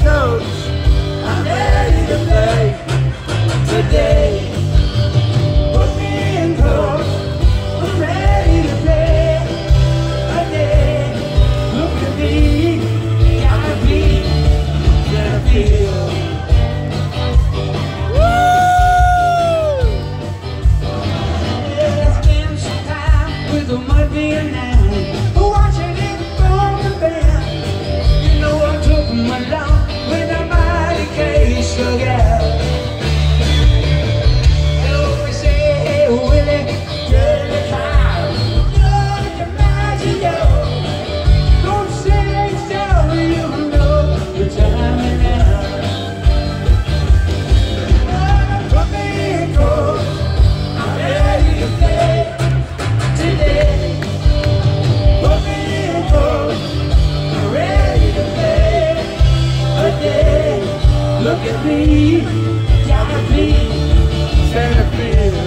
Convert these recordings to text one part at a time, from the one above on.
coach. I'm ready to play today. Put me in coach. I'm ready to play. Look at me. Gotta the. Woo! Yeah, with a mud being Look at me, got me, centerfield.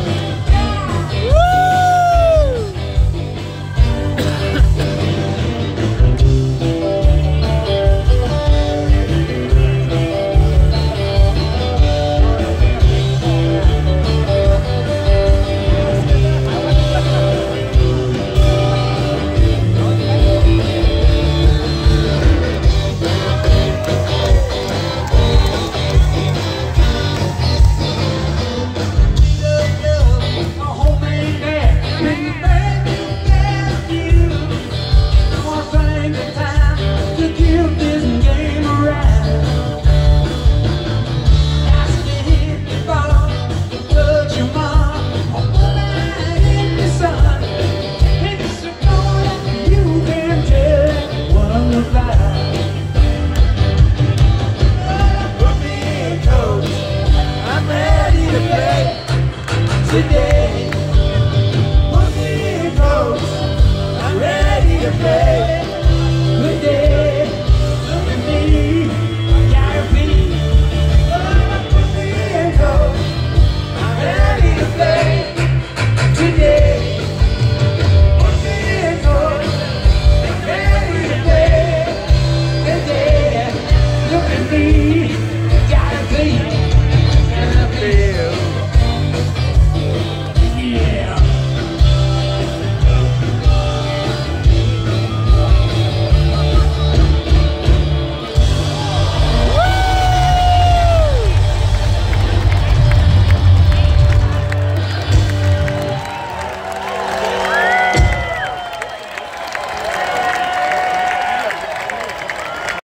yeah.